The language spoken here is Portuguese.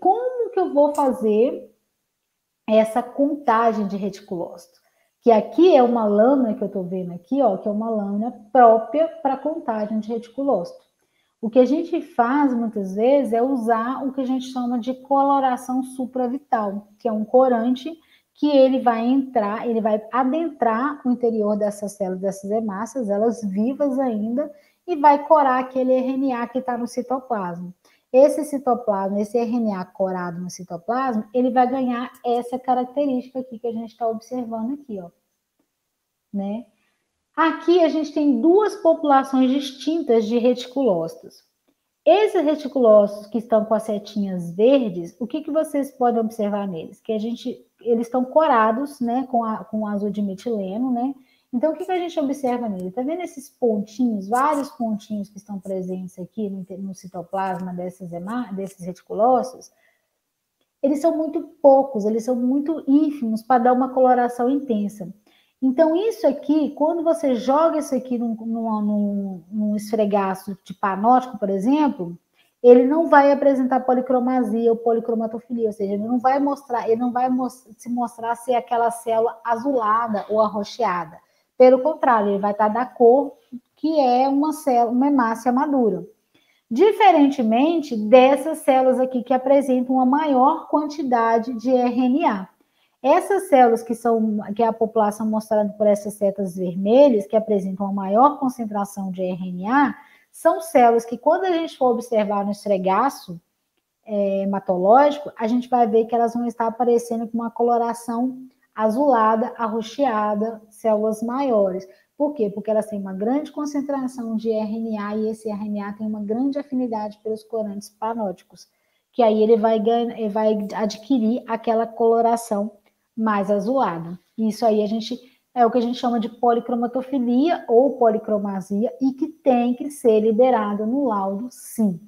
como que eu vou fazer essa contagem de reticulócito? Que aqui é uma lâmina que eu estou vendo aqui, ó, que é uma lâmina própria para contagem de reticulócito. O que a gente faz muitas vezes é usar o que a gente chama de coloração supravital, que é um corante que ele vai entrar, ele vai adentrar o interior dessas células, dessas hemácias, elas vivas ainda, e vai corar aquele RNA que está no citoplasma. Esse citoplasma, esse RNA corado no citoplasma, ele vai ganhar essa característica aqui que a gente está observando aqui, ó. Né? Aqui a gente tem duas populações distintas de reticulócitos. Esses reticulócitos que estão com as setinhas verdes, o que, que vocês podem observar neles? Que a gente, eles estão corados, né, com, a, com azul de metileno, né? Então, o que, que a gente observa nele? Tá vendo esses pontinhos, vários pontinhos que estão presentes aqui no, no citoplasma desses, desses reticulócitos? Eles são muito poucos, eles são muito ínfimos para dar uma coloração intensa. Então, isso aqui, quando você joga isso aqui num, num, num, esfregaço de panótico, por exemplo, ele não vai apresentar policromasia ou policromatofilia, ou seja, ele não vai mostrar, ele não vai se mostrar ser aquela célula azulada ou arroxeada. Pelo contrário, ele vai estar da cor que é uma célula, uma hemácia madura. Diferentemente dessas células aqui que apresentam uma maior quantidade de RNA. Essas células que são que é a população mostrada por essas setas vermelhas, que apresentam uma maior concentração de RNA, são células que, quando a gente for observar no esfregaço é, hematológico, a gente vai ver que elas vão estar aparecendo com uma coloração azulada, arroxeada, células maiores. Por quê? Porque elas têm uma grande concentração de RNA e esse RNA tem uma grande afinidade pelos corantes panóticos, que aí ele vai, ganhar, vai adquirir aquela coloração mais azulada. Isso aí a gente é o que a gente chama de policromatofilia ou policromasia e que tem que ser liberado no laudo, sim.